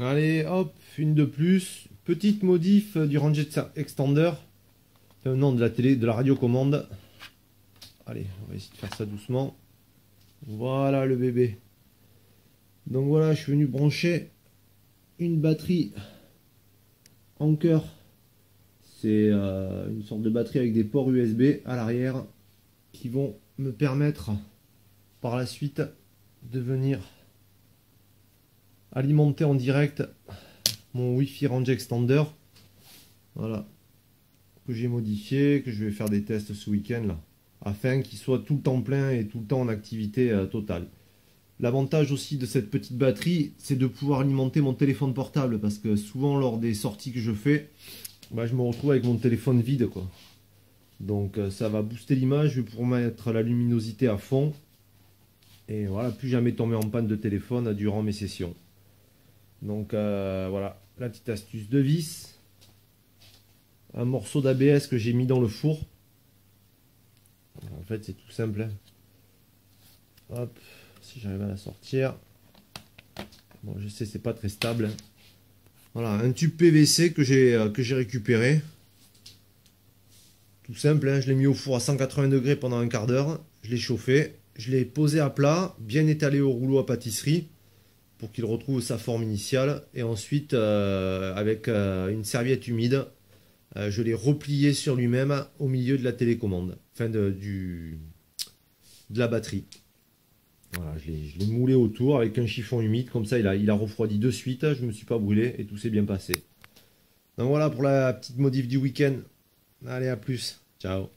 Allez, hop, une de plus. Petite modif du range extender. Non, de la télé, de la radiocommande. Allez, on va essayer de faire ça doucement. Voilà le bébé. Donc voilà, je suis venu brancher une batterie cœur. C'est euh, une sorte de batterie avec des ports USB à l'arrière qui vont me permettre par la suite de venir alimenter en direct mon Wi-Fi Range Extender. Voilà. Que j'ai modifié, que je vais faire des tests ce week-end. Afin qu'il soit tout le temps plein et tout le temps en activité euh, totale. L'avantage aussi de cette petite batterie, c'est de pouvoir alimenter mon téléphone portable. Parce que souvent lors des sorties que je fais, bah, je me retrouve avec mon téléphone vide. Donc euh, ça va booster l'image, je vais pouvoir mettre la luminosité à fond. Et voilà, plus jamais tomber en panne de téléphone durant mes sessions. Donc euh, voilà, la petite astuce de vis. Un morceau d'ABS que j'ai mis dans le four. En fait, c'est tout simple. Hein. Hop, si j'arrive à la sortir. Bon, je sais, c'est pas très stable. Hein. Voilà, un tube PVC que j'ai euh, que j'ai récupéré. Tout simple, hein, je l'ai mis au four à 180 degrés pendant un quart d'heure. Je l'ai chauffé. Je l'ai posé à plat, bien étalé au rouleau à pâtisserie qu'il retrouve sa forme initiale. Et ensuite, euh, avec euh, une serviette humide, euh, je l'ai replié sur lui-même au milieu de la télécommande, enfin de, du, de la batterie. Voilà, je l'ai moulé autour avec un chiffon humide, comme ça il a, il a refroidi de suite, je ne me suis pas brûlé et tout s'est bien passé. Donc voilà pour la petite modif du week-end. Allez, à plus. Ciao.